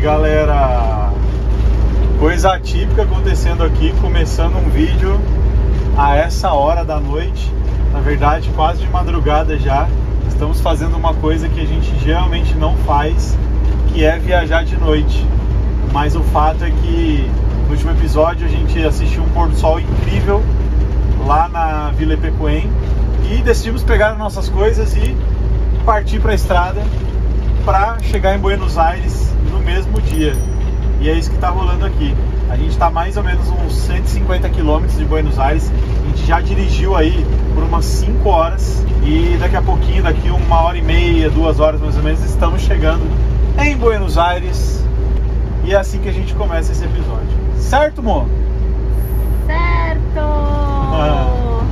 galera, coisa atípica acontecendo aqui, começando um vídeo a essa hora da noite, na verdade quase de madrugada já. Estamos fazendo uma coisa que a gente geralmente não faz, que é viajar de noite. Mas o fato é que no último episódio a gente assistiu um pôr do sol incrível lá na Vila Epecuém e decidimos pegar nossas coisas e partir para a estrada para chegar em Buenos Aires no mesmo dia. E é isso que está rolando aqui. A gente está mais ou menos uns 150 quilômetros de Buenos Aires. A gente já dirigiu aí por umas 5 horas e daqui a pouquinho, daqui uma hora e meia, duas horas mais ou menos, estamos chegando em Buenos Aires. E é assim que a gente começa esse episódio. Certo, Mo? Certo!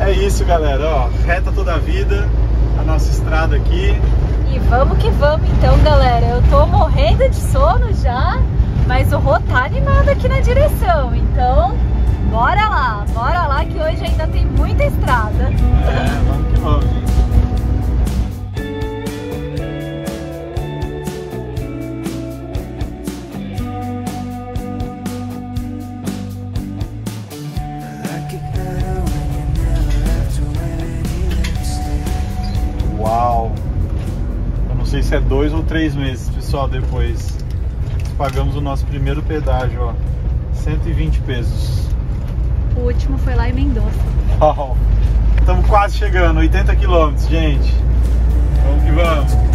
É isso, galera. Ó, reta toda a vida, a nossa estrada aqui. E vamos que vamos então, galera. Eu tô morrendo de sono já, mas o Rô tá animado aqui na direção. Então, bora lá, bora lá que hoje ainda tem muita estrada. É, vamos que vamos, gente. Se é dois ou três meses, pessoal, depois. Pagamos o nosso primeiro pedágio, ó. 120 pesos. O último foi lá em Mendoza. Uau! Estamos quase chegando, 80 quilômetros, gente. Vamos que vamos.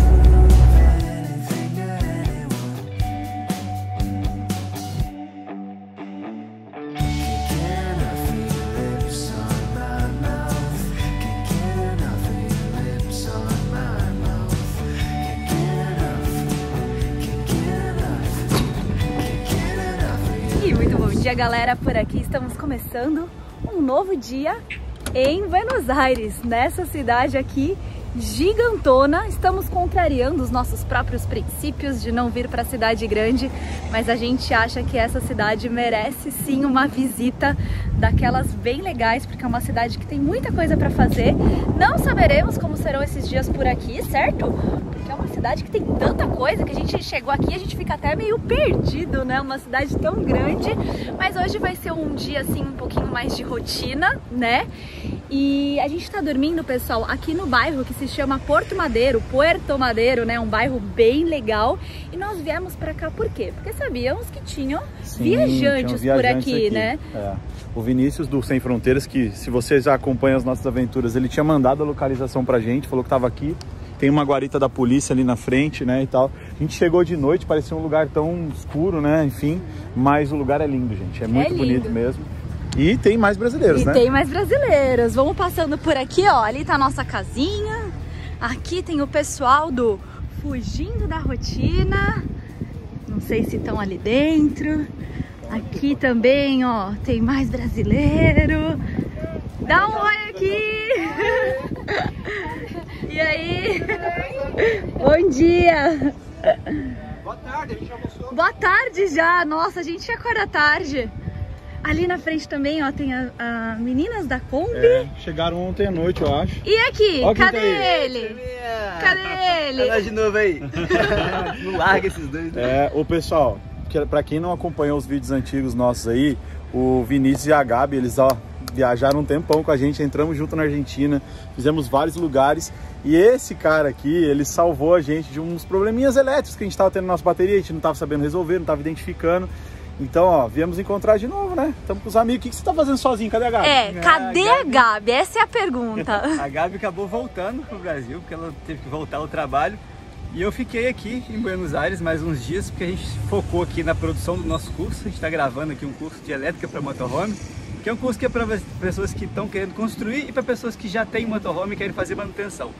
Dia, galera. Por aqui estamos começando um novo dia em Buenos Aires, nessa cidade aqui gigantona. Estamos contrariando os nossos próprios princípios de não vir para a cidade grande, mas a gente acha que essa cidade merece sim uma visita daquelas bem legais, porque é uma cidade que tem muita coisa para fazer. Não saberemos como serão esses dias por aqui, certo? Cidade que tem tanta coisa que a gente chegou aqui e a gente fica até meio perdido, né? Uma cidade tão grande. Mas hoje vai ser um dia assim um pouquinho mais de rotina, né? E a gente tá dormindo, pessoal, aqui no bairro que se chama Porto Madeiro, Puerto Madeiro, né? Um bairro bem legal. E nós viemos pra cá por quê? Porque sabíamos que tinham Sim, viajantes, tinham por viajantes aqui, né? É. O Vinícius do Sem Fronteiras, que se vocês já acompanham as nossas aventuras, ele tinha mandado a localização pra gente, falou que tava aqui. Tem uma guarita da polícia ali na frente, né, e tal. A gente chegou de noite, parecia um lugar tão escuro, né, enfim. Mas o lugar é lindo, gente. É muito lindo. bonito mesmo. E tem mais brasileiros, E né? tem mais brasileiros. Vamos passando por aqui, ó. Ali tá a nossa casinha. Aqui tem o pessoal do Fugindo da Rotina. Não sei se estão ali dentro. Aqui também, ó, tem mais brasileiro. Dá um oi aqui. E aí? Bom dia. Boa tarde, a gente almoçou. Boa tarde já. Nossa, a gente acorda tarde. Ali na frente também, ó, tem a, a meninas da Kombi. É, chegaram ontem à noite, eu acho. E aqui, Ó quem cadê tá ele? Cadê ele? Olha nós de novo aí. Não larga esses dois. né? É, o pessoal, que, pra quem não acompanhou os vídeos antigos nossos aí, o Vinícius e a Gabi, eles ó, viajaram um tempão com a gente, entramos junto na Argentina, fizemos vários lugares. E esse cara aqui, ele salvou a gente de uns probleminhas elétricos que a gente tava tendo na nossa bateria, a gente não tava sabendo resolver, não tava identificando. Então, ó, viemos encontrar de novo, né? Estamos com os amigos. O que, que você tá fazendo sozinho? Cadê a Gabi? É, cadê a Gabi? Essa é a pergunta. A Gabi acabou voltando pro Brasil, porque ela teve que voltar ao trabalho. E eu fiquei aqui em Buenos Aires mais uns dias, porque a gente focou aqui na produção do nosso curso. A gente está gravando aqui um curso de elétrica para motorhome, que é um curso que é para pessoas que estão querendo construir e para pessoas que já têm motorhome e querem fazer manutenção.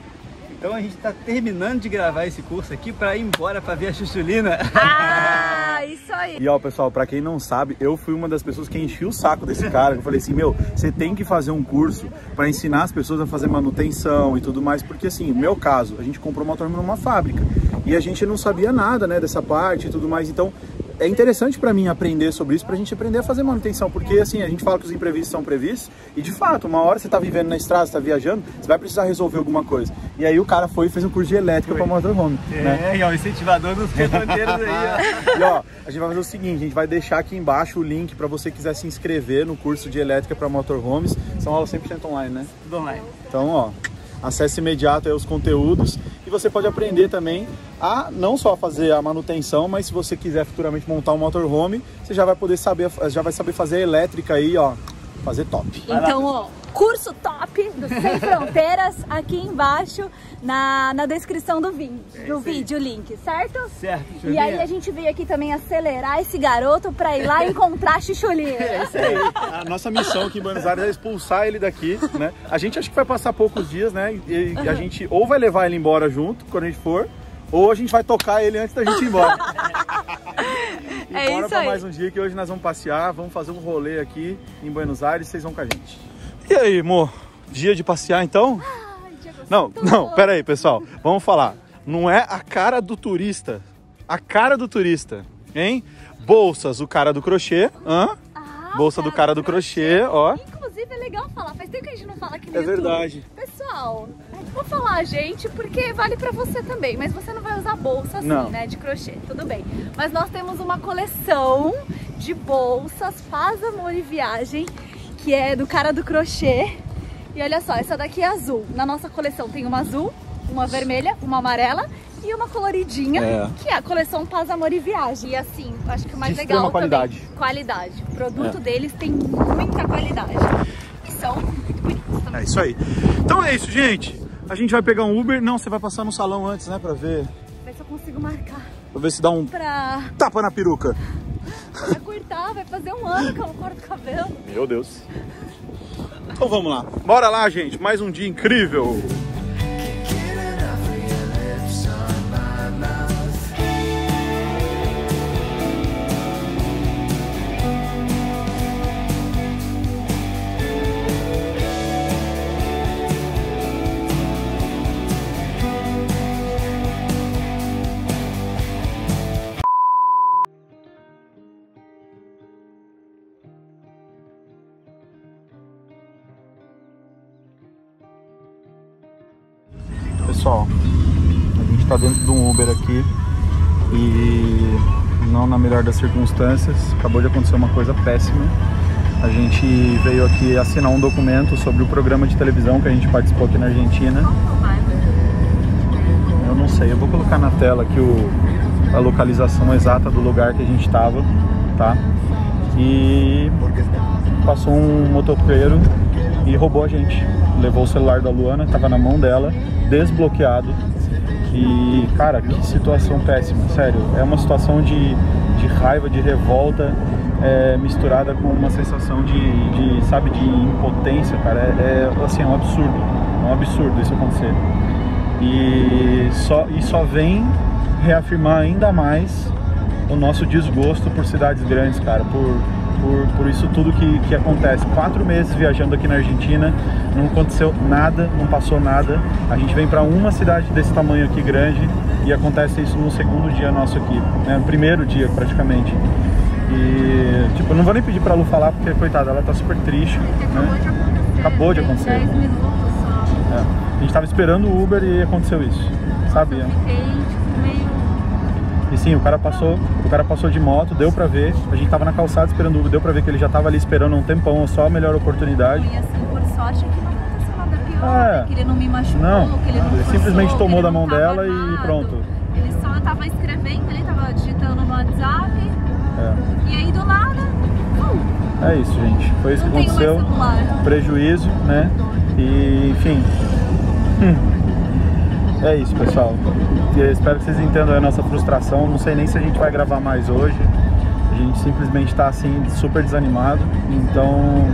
Então a gente está terminando de gravar esse curso aqui para ir embora para ver a Chuchulina. Ah, isso aí. E ó, pessoal, pra quem não sabe, eu fui uma das pessoas que enchi o saco desse cara. Eu falei assim, meu, você tem que fazer um curso pra ensinar as pessoas a fazer manutenção e tudo mais, porque assim, no meu caso, a gente comprou motorhome numa fábrica e a gente não sabia nada, né, dessa parte e tudo mais. Então, é interessante para mim aprender sobre isso, pra gente aprender a fazer manutenção, porque assim, a gente fala que os imprevistos são previstos, e de fato, uma hora você tá vivendo na estrada, você tá viajando, você vai precisar resolver alguma coisa. E aí o cara foi e fez um curso de elétrica para motorhome. É, né? e ó, incentivador dos fronteiros aí, ó. E ó, a gente vai fazer o seguinte, a gente vai deixar aqui embaixo o link para você quiser se inscrever no curso de elétrica para motorhomes. São aulas 100% online, né? Tudo online. Então, ó, acesso imediato aí os conteúdos você pode aprender também a não só fazer a manutenção, mas se você quiser futuramente montar um motorhome, você já vai poder saber, já vai saber fazer a elétrica aí, ó, fazer top. Então, ó, curso top do Sem Fronteiras aqui embaixo na, na descrição do, vi do vídeo, o link, certo? Certo. E aí a gente veio aqui também acelerar esse garoto pra ir lá encontrar Chuchulinha. É isso aí. A nossa missão aqui em Buenos Aires é expulsar ele daqui, né? A gente acha que vai passar poucos dias, né? E a gente ou vai levar ele embora junto quando a gente for, ou a gente vai tocar ele antes da gente ir embora. E É bora isso pra aí. mais um dia que hoje nós vamos passear, vamos fazer um rolê aqui em Buenos Aires, vocês vão com a gente. E aí, amor? Dia de passear então? Não, não, pera aí, pessoal. Vamos falar. Não é a cara do turista. A cara do turista, hein? Bolsas, o cara do crochê. Hã? Ah, Bolsa do cara do crochê, ó. Inclusive é legal falar, faz tempo que a gente não fala aqui no É YouTube. verdade. Pessoal, vou falar, gente, porque vale pra você também, mas você não vai usar bolsa assim, Não. né, de crochê, tudo bem. Mas nós temos uma coleção de bolsas Paz, Amor e Viagem, que é do cara do crochê. E olha só, essa daqui é azul. Na nossa coleção tem uma azul, uma vermelha, uma amarela e uma coloridinha, É. que é a coleção Paz, Amor e Viagem. E assim, acho que o mais De legal qualidade. também, qualidade. O produto É. deles tem muita qualidade. E são muito bonitos também. É isso aí. Então é isso, gente. A gente vai pegar um Uber. Não, você vai passar no salão antes, né? Pra ver. Ver se eu consigo marcar Pra ver se dá um pra, tapa na peruca. Pra cortar. Vai fazer um ano que eu não corto o cabelo. Meu Deus. Então vamos lá. Bora lá, gente. Mais um dia incrível. Pessoal, a gente tá dentro de um Uber aqui e não na melhor das circunstâncias. Acabou de acontecer uma coisa péssima. A gente veio aqui assinar um documento sobre o programa de televisão que a gente participou aqui na Argentina. Eu não sei, eu vou colocar na tela aqui o, a localização exata do lugar que a gente estava, tá? E passou um motoqueiro e roubou a gente. Levou o celular da Luana, tava na mão dela, desbloqueado. E, cara, que situação péssima, sério. É uma situação de, de raiva, de revolta, é, misturada com uma sensação de, de, sabe, de impotência, cara. É, é, assim, é um absurdo. É um absurdo isso acontecer. E só, e só vem reafirmar ainda mais o nosso desgosto por cidades grandes, cara, por, por, por isso tudo que, que acontece. Quatro meses viajando aqui na Argentina, não aconteceu nada, não passou nada. A gente vem para uma cidade desse tamanho aqui grande e acontece isso no segundo dia nosso aqui, né? no primeiro dia praticamente. E, tipo, eu não vou nem pedir pra Lu falar porque, coitada, ela tá super triste, né? Acabou de acontecer. 10 minutos só. É. A gente tava esperando o Uber e aconteceu isso, sabe? E sim, o cara passou, o cara passou de moto, deu pra ver. A gente tava na calçada esperando o Uber, deu pra ver que ele já tava ali esperando um tempão, só a melhor oportunidade. E assim, por sorte, que não aconteceu nada pior, É. né? que ele não me machucou, Não, que ele não ele forçou, simplesmente tomou da mão dela e pronto. Ele só tava escrevendo, ele tava digitando no WhatsApp, É, e aí do nada, é isso, gente. Foi isso que aconteceu. Prejuízo, né? E, enfim. Hum. É isso, pessoal. Eu espero que vocês entendam a nossa frustração. Não sei nem se a gente vai gravar mais hoje. A gente simplesmente tá assim, super desanimado. Então.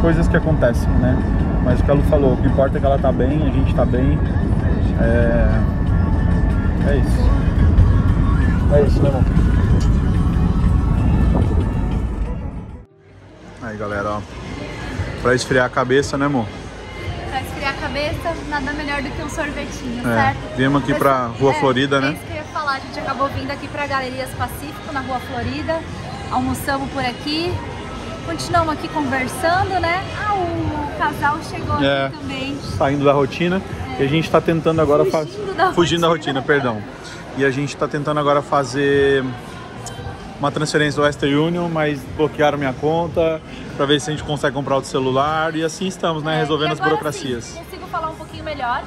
Coisas que acontecem, né? Mas o que a Lu falou, o que importa é que ela tá bem, a gente tá bem. É. É isso. É isso, né, irmão? Aí, galera, ó. Pra esfriar a cabeça, né, amor? Cabeça, nada melhor do que um sorvetinho, É, certo? viemos aqui pra Rua Florida, né? É isso que eu ia falar, a gente acabou vindo aqui para Galerias Pacífico, na Rua Florida. Almoçamos por aqui. Continuamos aqui conversando, né? Ah, o casal chegou É. aqui também. Saindo da rotina. E a gente tá tentando agora fazer. Fugindo da Fugindo da rotina. rotina, perdão. E a gente tá tentando agora fazer uma transferência do Western Union, mas bloquearam minha conta pra ver se a gente consegue comprar outro celular. E assim estamos, né? É, Resolvendo as burocracias. Consigo falar um pouquinho melhor.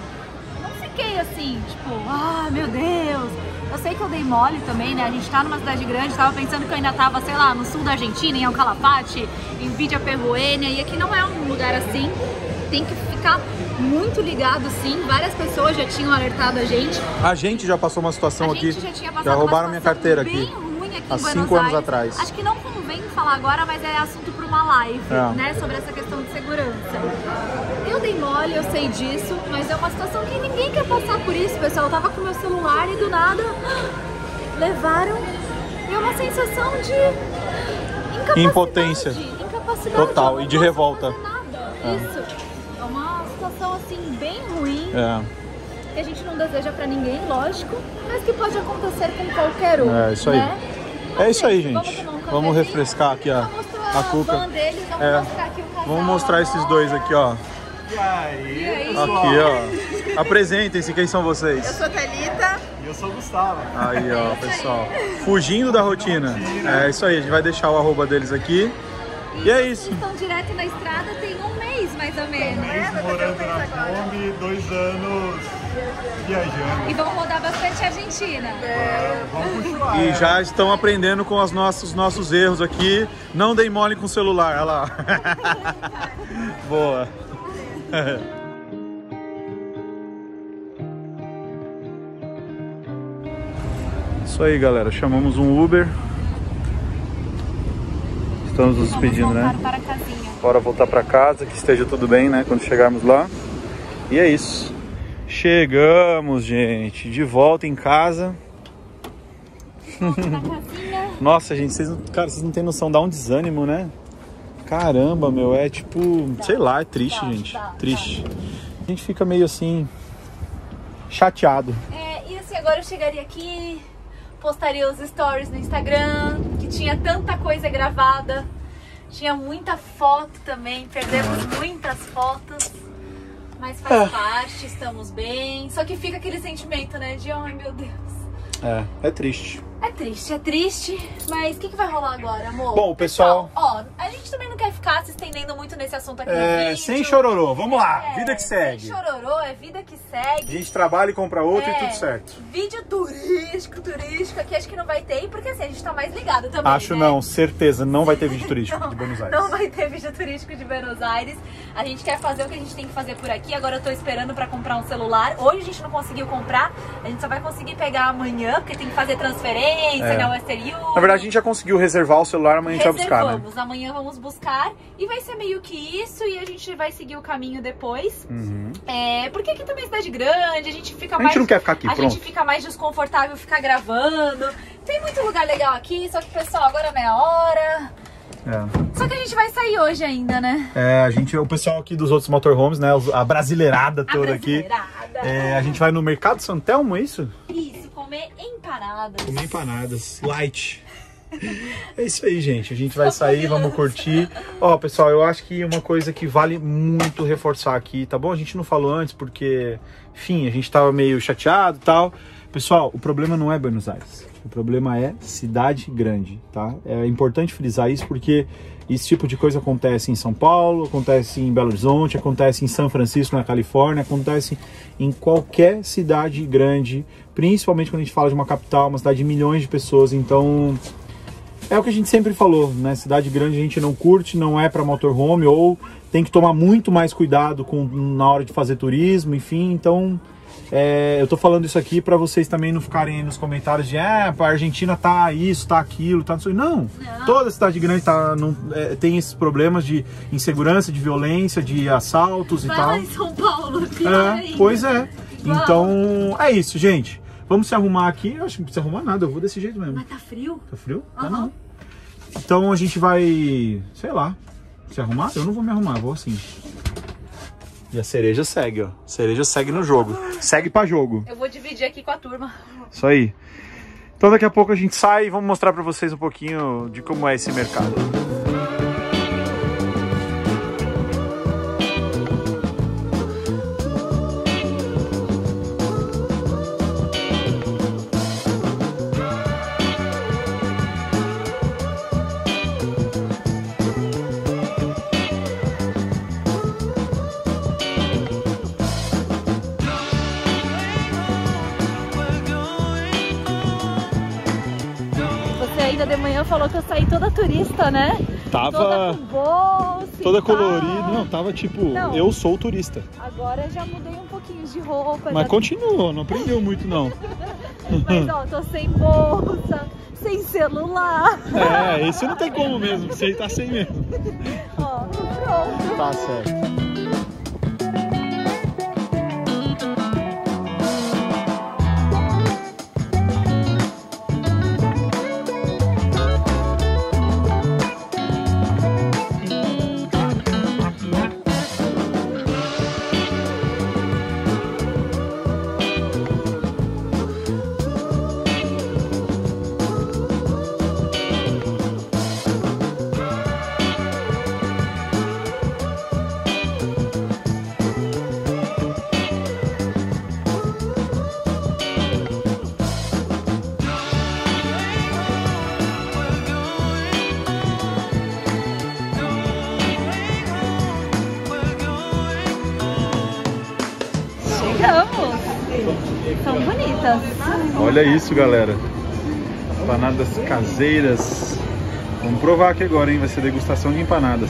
Não fiquei assim, tipo, ah, meu Deus. Eu sei que eu dei mole também, né? A gente tá numa cidade grande, tava pensando que eu ainda tava, sei lá, no sul da Argentina, em El Calafate, em Vidia Perruênia, e aqui não é um lugar assim. Tem que ficar muito ligado, sim. Várias pessoas já tinham alertado a gente. A gente já passou uma situação a aqui. gente já tinha passado já roubaram minha carteira bem aqui. ruim aqui Há cinco anos atrás. Acho que não convém falar agora, mas é assunto para uma live, É. né? Sobre essa questão de segurança. Eu dei mole, eu sei disso, mas é uma situação que ninguém quer passar por isso, pessoal. Eu tava com meu celular e do nada levaram. E é uma sensação de incapacidade. Impotência. Incapacidade. Total, e de revolta. nada. Isso. É uma situação assim bem ruim É, que a gente não deseja pra ninguém, lógico, mas que pode acontecer com qualquer um. É, isso aí. né? é isso aí, Vamos gente. tomar um Vamos refrescar aqui a, Vamos a a cuca. deles, vamos É. mostrar aqui o casal. Vamos mostrar esses dois aqui, ó. E aí? E aí? Aqui, ó. Apresentem-se, quem são vocês? Eu sou Thalita. E eu sou o Gustavo. Aí, ó, pessoal. Fugindo da rotina. É isso aí, a gente vai deixar o arroba deles aqui. E é isso. Eles estão direto na estrada tem um mês, mais ou menos. É, fazer um mês agora. Kombi, dois anos viajando. E vão rodar bastante a Argentina. Vamos pro chuar. E já estão aprendendo com os nossos, nossos erros aqui. Não dei mole com o celular, olha lá. Boa. Isso aí, galera. Chamamos um Uber. Estamos nos despedindo, né? para casinha. Bora voltar pra casa, que esteja tudo bem, né? Quando chegarmos lá. E é isso. Chegamos, gente. De volta em casa. Volta. Nossa, gente, vocês, não- cara, vocês não têm noção, dá um desânimo, né? Caramba, meu, é tipo, sei lá, é triste, gente. triste. A gente fica meio assim chateado. É, e assim, agora eu chegaria aqui, postaria os stories no Instagram, que tinha tanta coisa gravada, tinha muita foto também, perdemos muitas fotos, mas faz parte, estamos bem. Só que fica aquele sentimento, né, de ai meu Deus. É, é triste. É triste, é triste, mas o que, que vai rolar agora, amor? Bom, o pessoal- Ó, a gente também não quer ficar se estendendo muito nesse assunto aqui no É, sem chororô, vamos lá, É, vida que segue. Sem chororô, é vida que A segue. gente trabalha e compra outro É, e tudo certo. Vídeo turístico, turístico, aqui acho que não vai ter, porque assim, a gente tá mais ligado também. Acho né? não, certeza, não vai ter vídeo turístico de Buenos Aires. Não vai ter vídeo turístico de Buenos Aires. A gente quer fazer o que a gente tem que fazer por aqui. Agora eu tô esperando pra comprar um celular. Hoje a gente não conseguiu comprar. A gente só vai conseguir pegar amanhã, porque tem que fazer transferência É. na verdade, a gente já conseguiu reservar o celular, amanhã a gente vai buscar, né? Reservamos. Amanhã vamos buscar. E vai ser meio que isso. E a gente vai seguir o caminho depois. Uhum. É, porque aqui também é cidade grande. A gente fica A mais... gente não quer ficar aqui, a pronto. gente fica mais desconfortável ficar gravando. Tem muito lugar legal aqui, só que, pessoal, agora não é a hora. É. Só que a gente vai sair hoje ainda, né? É, a gente, o pessoal aqui dos outros motorhomes, né? A brasileirada A toda aqui. brasileirada. É, a gente vai no Mercado Santelmo, é isso? Isso, comer empanadas. Comer empanadas, light. É isso aí, gente. A gente vai sair, vamos curtir. Ó, pessoal, eu acho que uma coisa que vale muito reforçar aqui, tá bom? A gente não falou antes porque, enfim, a gente tava meio chateado e tal. Pessoal, o problema não é Buenos Aires. O problema é cidade grande, tá? É importante frisar isso porque esse tipo de coisa acontece em São Paulo, acontece em Belo Horizonte, acontece em São Francisco, na Califórnia, acontece em qualquer cidade grande, principalmente quando a gente fala de uma capital, uma cidade de milhões de pessoas. Então, é o que a gente sempre falou, né? Cidade grande a gente não curte, não é para motorhome ou tem que tomar muito mais cuidado com na hora de fazer turismo, enfim. Então, é, eu tô falando isso aqui para vocês também não ficarem aí nos comentários de ah, a Argentina tá isso, tá aquilo, tá não sei. Não, toda cidade grande tá, não, é, tem esses problemas de insegurança, de violência, de assaltos e Vai tal. lá em São Paulo, pior É, pois é. Vamos. Então, é isso, gente. Vamos se arrumar aqui. Eu acho que não precisa arrumar nada, eu vou desse jeito mesmo. Mas tá frio? Tá frio? Tá Aham. não. Então a gente vai, sei lá, se arrumar? Eu não vou me arrumar, vou assim. E a cereja segue, ó. A cereja segue no jogo. Segue pra jogo. Eu vou dividir aqui com a turma. Isso aí. Então daqui a pouco a gente sai e vamos mostrar para vocês um pouquinho de como é esse mercado. Turista, né? Tava Toda com bolsa e toda tal. colorida, não, tava tipo, Não. eu sou turista. Agora já mudei um pouquinho de roupa. Mas já... continuou, não aprendeu muito não. Mas ó, tô sem bolsa, sem celular. É, esse não tem como mesmo, você tá sem mesmo. Ó, pronto. Tá certo. Olha isso, galera. Empanadas caseiras. Vamos provar aqui agora, hein? Vai ser degustação de empanadas.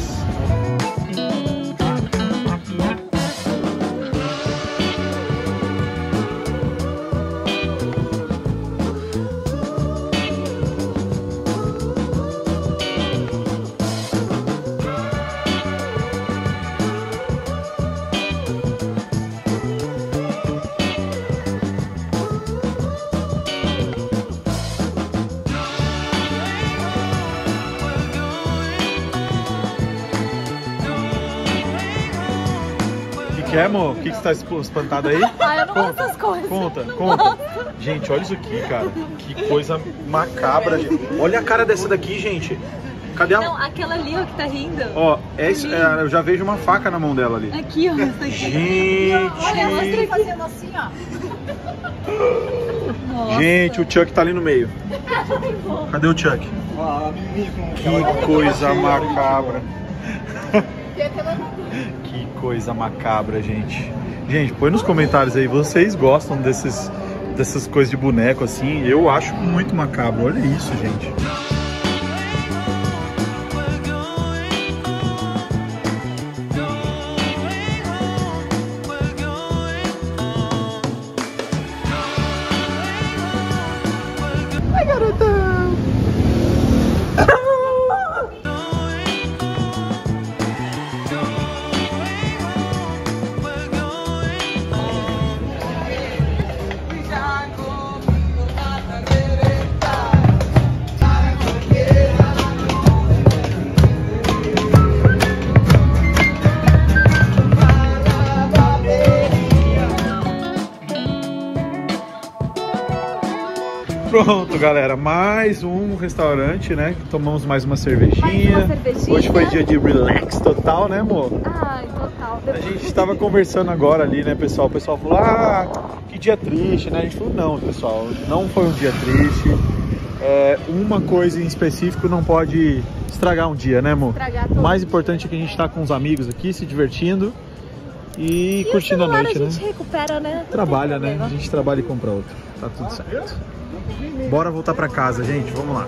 Que, é, amor? O que, que você tá esp- espantado aí? Ah, eu não Conta, dessas coisas. Conta, conta. Gente, olha isso aqui, cara. Que coisa macabra. gente. Olha a cara dessa daqui, gente. Cadê Não, a. aquela ali, ó, que tá rindo. Ó, é isso- é, eu já vejo uma faca na mão dela ali. Aqui, ó. Essa aqui. Gente. Olha, mostra aqui. Fazendo assim, ó. Nossa. Gente, o Chuck tá ali no meio. Cadê o Chuck? Que coisa macabra. Que coisa macabra, gente. Gente, põe nos comentários aí, vocês gostam desses, dessas coisas de boneco assim? Eu acho muito macabro. Olha isso, gente. Pronto, galera, mais um restaurante, né? Tomamos mais uma cervejinha. Mais uma cervejinha. Hoje foi dia de relax total, né, amor? Ai, total. A gente estava conversando agora ali, né, pessoal? O pessoal falou, ah, que dia triste, né? A gente falou, não, pessoal, não foi um dia triste. É, uma coisa em específico não pode estragar um dia, né, amor? Estragar O mais importante é que a gente tá com os amigos aqui, se divertindo e, E curtindo a noite, a né? gente recupera, né? Não tem Trabalha, né? A gente trabalha e compra outro. Tá tudo certo. Bora voltar pra casa, gente. Vamos lá.